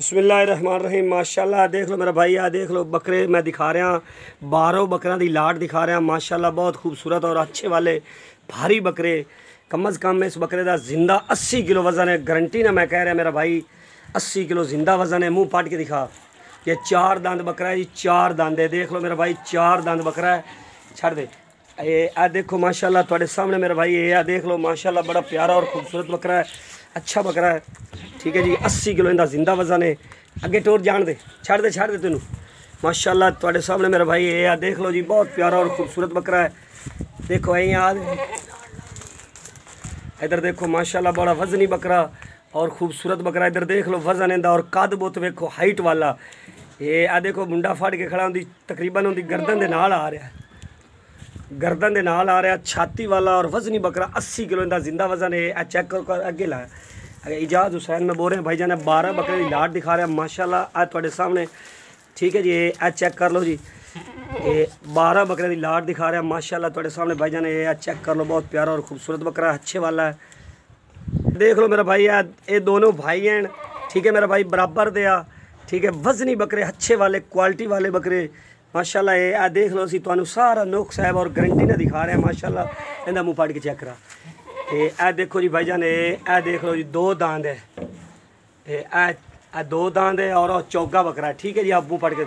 बसमिल्लाम माशाल्लाह, देख लो मेरा भाई, आ देख लो बकरे मैं दिखा रहा बारह बकरा की लाट दिखा रहा माशाल्लाह, बहुत खूबसूरत और अच्छे वाले, भारी बकरे। कम अज़ कम इस बकरे का ज़िंदा अस्सी किलो वज़न है। गारंटी ना मैं कह रहा मेरा भाई, अस्सी किलो ज़िंदा वज़न है। मुँह पाट के दिखा। ये चार दंद बकरा है जी, चार दंद है। देख लो मेरा भाई, चार दंद बकरा है। छड़ दे। ये आ देखो माशाल्लाह थोड़े सामने मेरा भाई ये आ देख लो माशाल्लाह, बड़ा प्यारा और खूबसूरत बकरा है। अच्छा बकरा है। ठीक है जी, अस्सी किलो इनका ज़िंदा वज़न है। अगे टोर जान दे, छड़ दे छड़ दे तेन। माशाल्लाह थोड़े सामने मेरा भाई ये आ देख लो जी, बहुत प्यारा और खूबसूरत बकरा है। देखो यहीं आ इधर देखो, माशाल्लाह, बड़ा वजनी बकरा और खूबसूरत बकरा। इधर देख लो, वज़न इंदा और कद बुत वेखो, हाइट वाला। ये, आ देखो, मुंडा फट के खड़ा होंगी तकरीबन होंगी गर्दन के नाल आ रहा है। के नाल आ रहा छाती वाला और वजनी बकरा, अस्सी किलो इनका ज़िंदा वज़न है। चेक कर अगे लाया इजाज हुसैन, में बोल रहे हैं भाई जान बारह बकरे की लाट दिखा रहे हैं। आज थोड़े सामने। ठीक है जी ये चेक कर लो जी। ये बारह बकरे की लाट दिखा रहे हैं। माशाल्लाह थोड़े सामने भाई जान ये चेक कर लो, बहुत प्यारा और खूबसूरत बकरा, अच्छे वाला है। देख लो मेरा भाई ये दोनों भाई हैं। ठीक है, मेरा भाई बराबर दे ठीक है, वजनी बकरे, अच्छे वाले क्वालिटी वाले बकरे। माशाल्लाह, ये आ देख लो असं तुम सारा नुख साहब और गारंटी ने दिखा रहे हैं, माशाल्लाह। इनका मुँह पढ़ के चेक करा। आ देखो जी भाईजान आ देख लो जी, दो दांद है दो दांद है और चौका बकरा ठीक है जी, आप मुँह पढ़ के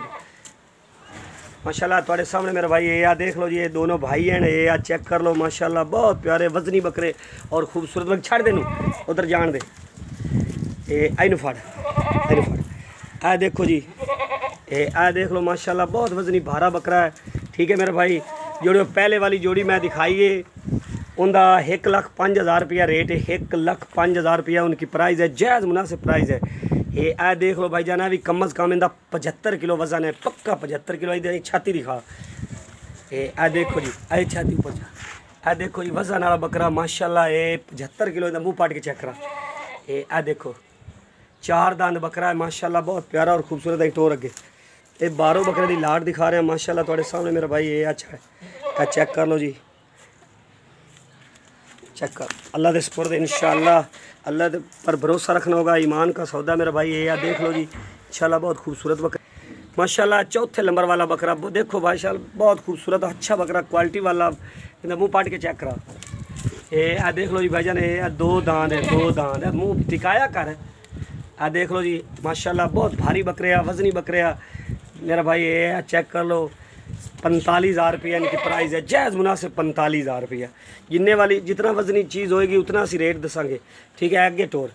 माशाल्लाह थोड़े सामने मेरे भाई, ये आ देख लो जी, ये दोनों भाई हैं, ये आ चेक कर लो, माशाल्लाह, बहुत प्यारे वजनी बकरे और खूबसूरत बक छड़ देनू, उधर जान दे। ये आई फड़ आई फड़। आ देखो जी ये आ देख लो, माशाल्लाह, बहुत वजनी भारा बकरा है। ठीक है मेरे भाई जो पहले वाली जोड़ी मैं दिखाई है उनका एक लख पाँच हज़ार रुपया रेट है, एक लख पाँच हज़ार रुपया उनकी प्राइस है, जायज़ मुनासिब प्राइस है। ये आ देख लो भाई जाना भी कम अज़ कम इनका पचहत्तर किलो वज़न है, पक्का पचहत्तर किलो इधर छाती दिखा। ये आ देखो जी आई छाती ऊपर जा। आ देखो जी, वज़न वाला बकरा, माशाल्लाह ये पचहत्तर किलो इधर मुँह पाट के चेक करा। ये आ देखो, चार दांद बकरा है, माशाल्लाह, बहुत प्यारा और खूबसूरत है टोर अगे ये बारह बकरे की लाट दिखा रहे हैं, माशाल्लाह थोड़े सामने मेरा भाई, ये अच्छा है। चेक कर लो जी। चेक कर। अल्लाह के स्पुरद इन अल्लाह पर भरोसा रखना होगा, ईमान का सौदा मेरा भाई, ये देख लो जी। इंशाल्लाह बहुत खूबसूरत बकरा। माशाल्लाह, चौथे नंबर वाला बकरा देखो भाई बहुत खूबसूरत अच्छा बकरा, क्वालिटी वाला। मुँह पाट के चेक करा। ये, आ देख लो जी भाईजान ये दो दांद है, दो दांद है। मुँह टिकाया कर। आ देख लो जी, माशाल्लाह, बहुत भारी बकरे वजनी बकरे मेरा भाई ये है चेक कर लो। पैंतालीस हज़ार रुपया, इनकी प्राइस है। जैज़ मुनासिब पैंतालीस हज़ार रुपया। गिनने वाली, जितना वजनी चीज़ होएगी, उतना सी रेट दसांगे। ठीक है, आगे टोर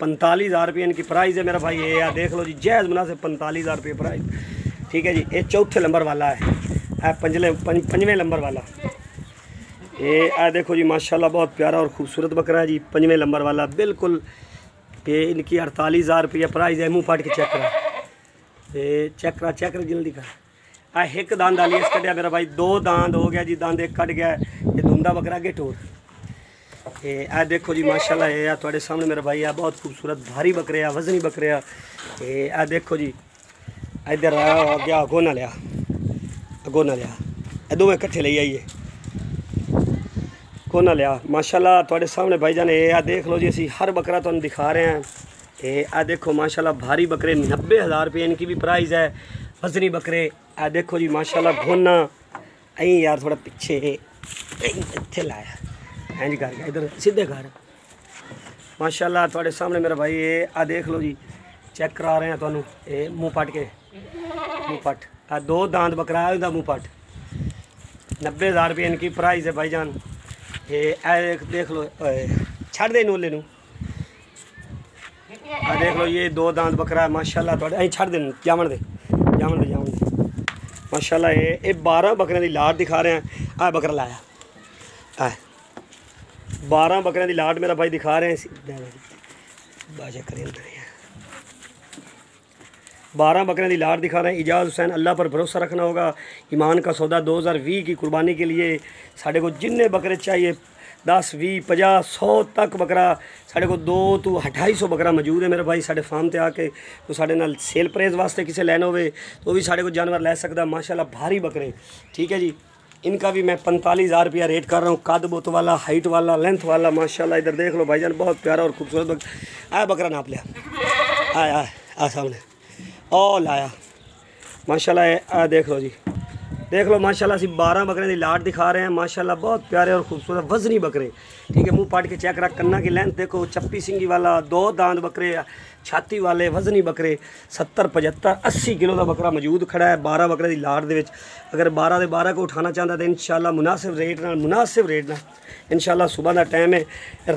पैंतालीस हज़ार रुपया इनकी प्राइस है, मेरा भाई ये यार देख लो जी, जैज़ मुनासिब पैंतालीस हज़ार रुपये प्राइस ठीक है जी, ये चौथे नंबर वाला है। पंजले पंजवें नंबर वाला। ये, आ देखो जी, माशाल्लाह, बहुत प्यारा और खूबसूरत बकरा है जी, पंजवें नंबर वाला। बिल्कुल, ये इनकी अड़तालीस हज़ार रुपया प्राइस है। मुँह फाट के चेक करा। ये चेक करा चेक करा जल्दी कर आ एक दांद आली इस कटिया मेरा भाई दो दांद हो गया जी दांद एक कट गया ये धुंदा बकरा अगे टोर ये आ देखो जी माशाल्लाह ये आ थोड़े सामने मेरा भाई आ बहुत खूबसूरत भारी बकरे आ वजनी बकरे आ ये आ देखो जी इधर आ गया अगो ना लिया अगो ना लिया ए दोवें कट्ठे ले आइए को ना लिया माशाल्लाह थोड़े सामने भाई जान ये आ देख लो जी असी हर बकरा तुम दिखा रहे आ देखो, माशाल्लाह भारी बकरे, नब्बे हज़ार रुपये इनकी भी प्राइस है। वजनी बकरे, आ देखो जी, माशाल्लाह घोना। अं यार, थोड़ा पिछे इतने लाया। इंज कर गया इधर सीधे घर। माशाल्लाह, थोड़े सामने मेरा भाई ये आ देख लो जी, चेक करा रहे हैं ये मुँह पट के। मुँह पट। आ दो दांत बकरा है मुँह पट। नब्बे हज़ार रुपये इनकी प्राइस है भाईजान। ये देख लो छड़ दे नोले नू। आ, देख लो, ये दो दांत बकरा है अं छड़ देन, जामन दे जामन दे जामन दे। माशाल्लाह, ये ये बारह बकरे लाट दिखा रहे हैं। आ, बकरा लाया। आ, बारह बकरे की लाट मेरा भाई दिखा रहे हैं बारह बकरे की लाट दिखा रहे हैं। इजाज़ हुसैन, अल्लाह पर भरोसा रखना होगा। ईमान का सौदा दो हज़ार भी की कुर्बानी के लिए साढ़े को जिन्ने बकरे चाहिए दस भी पाँ सौ तक बकरा। साढ़े को दो तो अठाई सौ बकरा मौजूद है मेरे भाई, साढ़े फार्म से आके तो साढ़े नाल सेल परेज वास्ते किसी लैन हो तो भी साढ़े को जानवर लै सकता माशाला भारी बकरे। ठीक है जी, इनका भी मैं पैंतालीस हज़ार रुपया रेट कर रहा हूँ, कद बुत वाला, हाइट वाला, लेंथ वाला माशाला इधर देख लो भाई जान बहुत प्यारा और खूबसूरत बक, आया बकरा नाप लिया। आया आ सामने। ओ लाया। माशाला देख लो जी। देख लो माशाल्लाह ਅਸੀਂ 12 बकरे ਦੀ ਲਾਟ ਦਿਖਾ ਰਹੇ हैं माशाल्लाह बहुत प्यारे और खूबसूरत वजनी बकरे ठीक है मुंह पाट के चेक रख कन्ना की लेंथ देखो चप्पी सिंगी वाला दो दांत बकरे छाती वाले वजनी बकरे 70 75 80 किलो ਦਾ ਬੱਕਰਾ ਮੌਜੂਦ ਖੜਾ ਹੈ 12 ਬੱਕਰੇ ਦੀ ਲਾਟ ਦੇ ਵਿੱਚ ਅਗਰ 12 ਦੇ 12 ਕੋ ਉਠਾਣਾ ਚਾਹੁੰਦਾ ਤਾਂ ਇਨਸ਼ਾਅੱਲਾ ਮੁਨਾਸਿਬ ਰੇਟ ਨਾਲ ਮੁਨਾਸਿਬ ਰੇਟ ਨਾਲ ਇਨਸ਼ਾਅੱਲਾ ਸਵੇਰ ਦਾ ਟਾਈਮ ਹੈ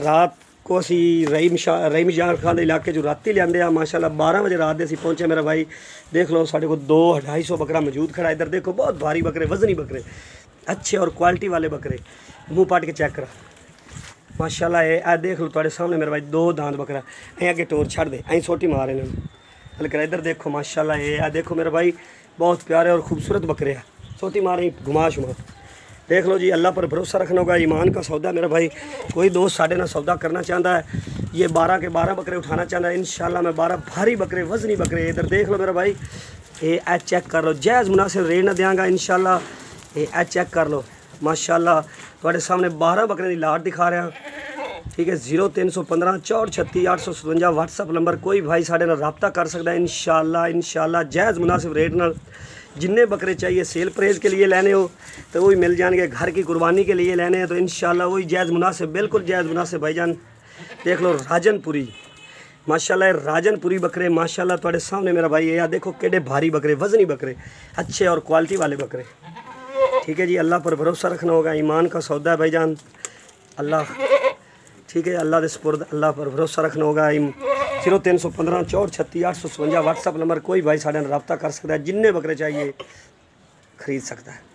ਰਾਤ को असी रही मशा रही ਯਾਰ खाल इलाके चु राती लिया माशाला बारह बजे रात ਰਾਤ पहुँचे। मेरा भाई, देख लो, साढ़े को दो ਕੋਲ सौ बकरा मौजूद खड़ा इधर। देखो, बहुत भारी बकरे, वजनी बकरे, अच्छे और क्वालिटी वाले बकरे। मुँह पाट के चेक करा। माशाला है आ, देख लो थोड़े सामने मेरा भाई दो दांत बकरा। अं अगे टोर छड़ दे अं सोटी मारे इन्होंने करा, इधर देखो माशाला है आ, देखो मेरा भाई, बहुत प्यारे और खूबसूरत बकरे हैं सोटी मारे, घुमा शुमा। देख लो जी, अल्लाह पर भरोसा रखना होगा, ईमान का सौदा मेरा भाई। कोई दोस्त साढ़े ना सौदा करना चाहता है, ये बारह के बारह बकरे उठाना चाहता है इन मैं बारह भारी बकरे, वजनी बकरे इधर देख लो मेरा भाई। ये ऐ चेक कर लो, जायज़ मुनासिब रेट ना देंगा इन शाला ये ऐ चेक कर लो माशाला थोड़े सामने बारह बकरे की लाट दिखा रहा ठीक है, ज़ीरो तीन सौ पंद्रह चौट छत्ती अठ सौ सतवंजा वट्सअप नंबर कोई भाई साढ़े ना रबता कर सकता है इन शाला इन शाला जायज़ मुनासिब रेट न जिन्ने बकरे चाहिए सेल प्रेज के लिए लेने हो तो वही मिल जाएँगे घर की कुर्बानी के लिए लेने हैं। तो इन वही जायज़ मुनासिब, बिल्कुल जायज़ मुनासिब भाईजान। देख लो राजनपुरी। माशाल्लाह राजनपुरी बकरे, माशाल्लाह थोड़े सामने मेरा भाई है। यार देखो केडे भारी बकरे, वजनी बकरे, अच्छे और क्वालिटी वाले बकरे। ठीक है जी, अल्लाह पर भरोसा रखना होगा, ईमान का सौदा है भाईजान। अल्लाह, ठीक है, अल्लाह के सपुरद, अल्लाह पर भरोसा रखना होगा ज़ीरो तीन सौ पंद्रह चौर छत्ती अठ सौ सवंजा व्हाट्सअप नंबर कोई भाई साढ़े रबता कर सकता है